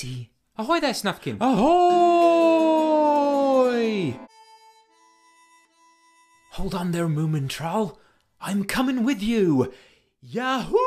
sea. Ahoy there, Snufkin! Ahoy! Hold on there, Moomin Troll. I'm coming with you. Yahoo!